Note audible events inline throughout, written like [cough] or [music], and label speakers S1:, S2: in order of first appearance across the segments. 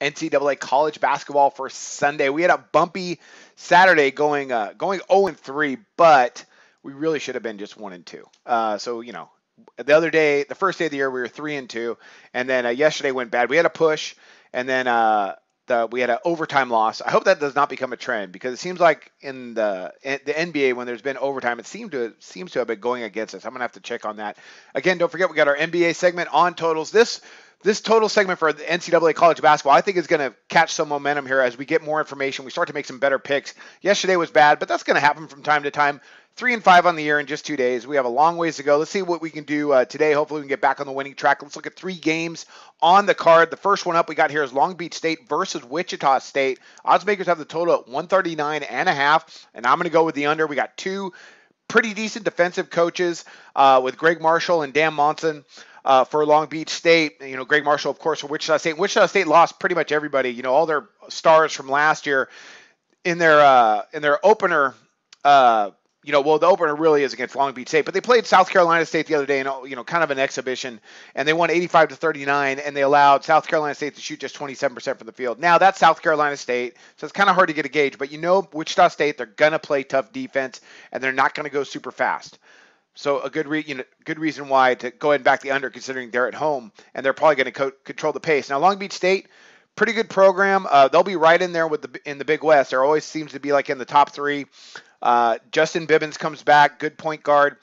S1: NCAA college basketball for Sunday. We had a bumpy Saturday going uh, going 0 and 3, but we really should have been just 1 and 2. Uh, so you know, the other day, the first day of the year, we were 3 and 2, and then uh, yesterday went bad. We had a push, and then uh, the, we had an overtime loss. I hope that does not become a trend because it seems like in the in the NBA when there's been overtime, it seemed to seems to have been going against us. I'm gonna have to check on that. Again, don't forget we got our NBA segment on totals. This this total segment for the NCAA college basketball, I think, is going to catch some momentum here as we get more information. We start to make some better picks. Yesterday was bad, but that's going to happen from time to time. Three and five on the year in just two days. We have a long ways to go. Let's see what we can do uh, today. Hopefully, we can get back on the winning track. Let's look at three games on the card. The first one up we got here is Long Beach State versus Wichita State. Odds makers have the total at 139 and a half, and I'm going to go with the under. We got two pretty decent defensive coaches uh, with Gregg Marshall and Dan Monson uh, for Long Beach State. You know, Gregg Marshall, of course, for Wichita State. Wichita State lost pretty much everybody. You know, all their stars from last year in their uh, in their opener. Uh, you know, well, the opener really is against Long Beach State, but they played South Carolina State the other day, and you know, kind of an exhibition, and they won 85 to 39, and they allowed South Carolina State to shoot just 27% from the field. Now that's South Carolina State, so it's kind of hard to get a gauge, but you know, Wichita State, they're gonna play tough defense, and they're not gonna go super fast. So a good re- you know, good reason why to go ahead and back the under, considering they're at home and they're probably going to co- control the pace. Now Long Beach State, pretty good program. Uh, they'll be right in there with the in the Big West. There always seems to be like in the top three. Uh, Justin Bibbins comes back, good point guard.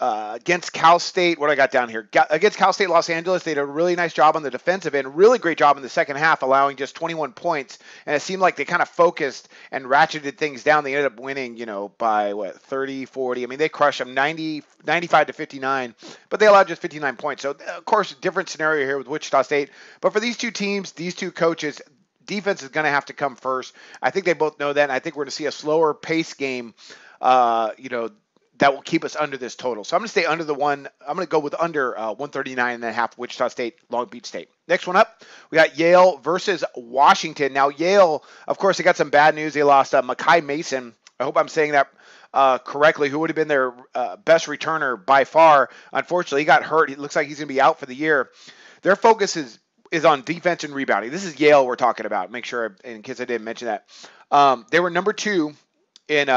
S1: Uh, against Cal State, what I got down here? Against Cal State Los Angeles, they did a really nice job on the defensive end, really great job in the second half, allowing just 21 points. And it seemed like they kind of focused and ratcheted things down. They ended up winning, you know, by what 30, 40. I mean, they crushed them 90, 95 to 59, but they allowed just 59 points. So of course, different scenario here with Wichita State. But for these two teams, these two coaches, defense is going to have to come first. I think they both know that. And I think we're going to see a slower pace game. Uh, you know, that will keep us under this total. So I'm going to stay under the one. I'm going to go with under uh, 139 and a half. Wichita State, Long Beach State. Next one up, we got Yale versus Washington. Now Yale, of course, they got some bad news. They lost uh, Makai Mason. I hope I'm saying that uh, correctly. Who would have been their uh, best returner by far? Unfortunately, he got hurt. It looks like he's going to be out for the year. Their focus is is on defense and rebounding. This is Yale we're talking about. Make sure, in case I didn't mention that, um, they were number two in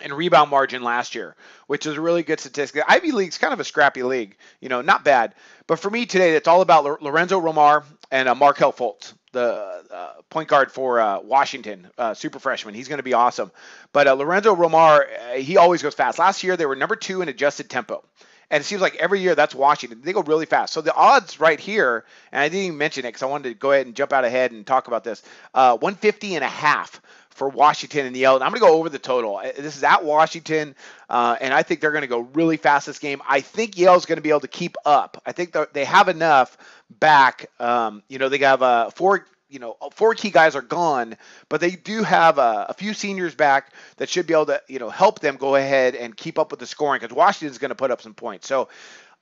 S1: uh, in rebound margin last year, which is a really good statistic. Ivy League's kind of a scrappy league, you know, not bad. But for me today, it's all about Lorenzo Romar and uh, Markelle Fultz, the uh, point guard for uh, Washington, uh, super freshman. He's going to be awesome. But uh, Lorenzo Romar, uh, he always goes fast. Last year, they were number two in adjusted tempo. And it seems like every year that's Washington. They go really fast. So the odds right here, and I didn't even mention it because I wanted to go ahead and jump out ahead and talk about this. 150 and a half for Washington and Yale. And I'm going to go over the total. Uh, this is at Washington, uh, and I think they're going to go really fast this game. I think Yale's going to be able to keep up. I think they have enough back. Um, you know, they have uh, four. You know, four key guys are gone, but they do have a, a few seniors back that should be able to, you know, help them go ahead and keep up with the scoring because Washington's going to put up some points. So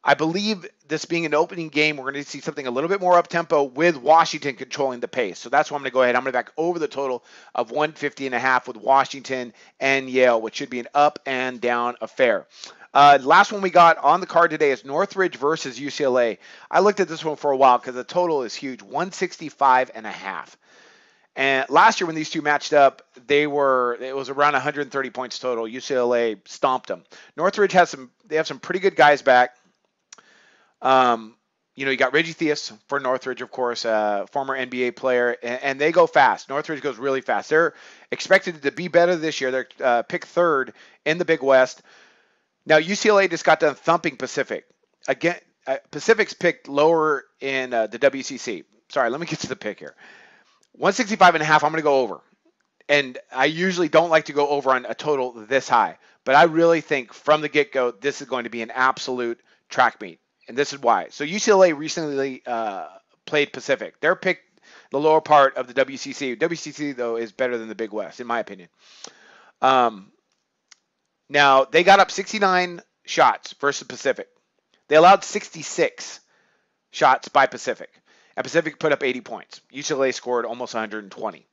S1: I believe this being an opening game, we're going to see something a little bit more up tempo with Washington controlling the pace. So that's why I'm going to go ahead. I'm going to back over the total of 150 and a half with Washington and Yale, which should be an up and down affair. Uh, last one we got on the card today is Northridge versus UCLA. I looked at this one for a while because the total is huge 165 and a half. And last year when these two matched up, they were it was around 130 points total. UCLA stomped them. Northridge has some they have some pretty good guys back. Um, you know, you got Reggie Theus for Northridge, of course, uh, former NBA player, and, and, they go fast. Northridge goes really fast. They're expected to be better this year. They're uh, picked third in the Big West. Now, UCLA just got done thumping Pacific. Again, uh, Pacific's picked lower in uh, the WCC. Sorry, let me get to the pick here. 165 and a half, I'm going to go over. And I usually don't like to go over on a total this high, but I really think from the get go, this is going to be an absolute track meet and this is why. So UCLA recently uh, played Pacific. They're picked the lower part of the WCC. WCC though is better than the Big West, in my opinion. Um, now they got up 69 shots versus Pacific. They allowed 66 shots by Pacific, and Pacific put up 80 points. UCLA scored almost 120.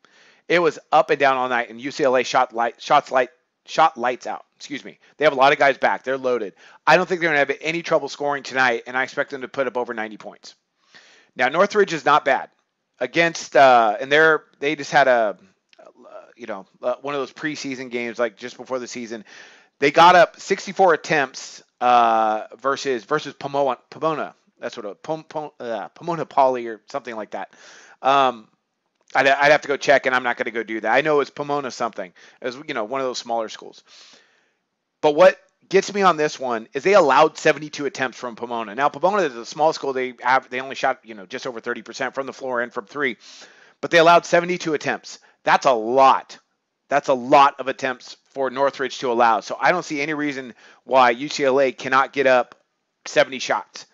S1: It was up and down all night, and UCLA shot light shots light shot lights out. Excuse me. They have a lot of guys back. They're loaded. I don't think they're going to have any trouble scoring tonight, and I expect them to put up over 90 points. Now, Northridge is not bad. against, uh, and they're they just had a, uh, you know, uh, one of those preseason games like just before the season. They got up 64 attempts uh, versus versus Pomona. Pomona. That's what a uh, Pomona Poly or something like that. Um, I'd, I'd, have to go check, and I'm not going to go do that. I know it's Pomona something, as you know, one of those smaller schools. But what gets me on this one is they allowed 72 attempts from Pomona. Now Pomona is a small school. They have they only shot you know just over 30% from the floor and from three, but they allowed 72 attempts. That's a lot. That's a lot of attempts for Northridge to allow. So I don't see any reason why UCLA cannot get up 70 shots,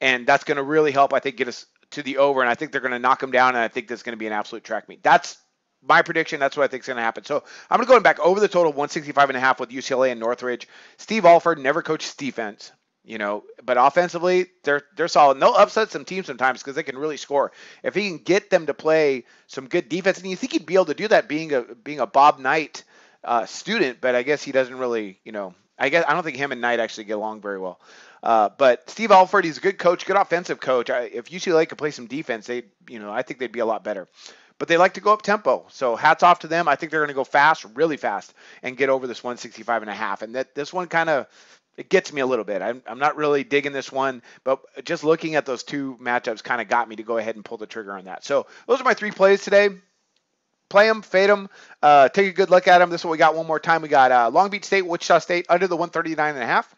S1: and that's going to really help. I think get us to the over, and I think they're going to knock them down, and I think that's going to be an absolute track meet. That's my prediction. That's what I think is going to happen. So I'm going to go back over the total 165 and a half with UCLA and Northridge. Steve Alford never coaches defense, you know, but offensively they're they're solid. And they'll upset some teams sometimes because they can really score. If he can get them to play some good defense, and you think he'd be able to do that being a being a Bob Knight uh, student, but I guess he doesn't really, you know, I guess I don't think him and Knight actually get along very well. Uh, but Steve Alford, he's a good coach, good offensive coach. I, if UCLA could play some defense, they, you know, I think they'd be a lot better. But they like to go up tempo, so hats off to them. I think they're going to go fast, really fast, and get over this 165 and a half. And that this one kind of it gets me a little bit. I'm, I'm not really digging this one, but just looking at those two matchups kind of got me to go ahead and pull the trigger on that. So those are my three plays today play them, fade them, uh, take a good look at them. This is what we got one more time. We got uh, Long Beach State, Wichita State under the 139 and a half.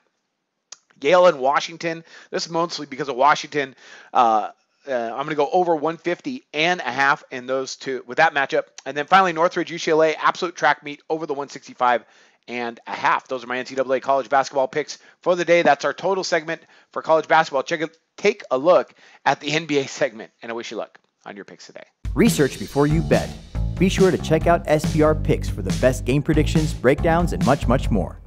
S1: Yale and Washington. This is mostly because of Washington. Uh, uh, I'm going to go over 150 and a half in those two with that matchup. And then finally, Northridge UCLA absolute track meet over the 165 and a half. Those are my NCAA college basketball picks for the day. That's our total segment for college basketball. Check it, take a look at the [laughs] NBA segment, and I wish you luck on your picks today.
S2: Research before you bet. Be sure to check out SBR Picks for the best game predictions, breakdowns, and much, much more.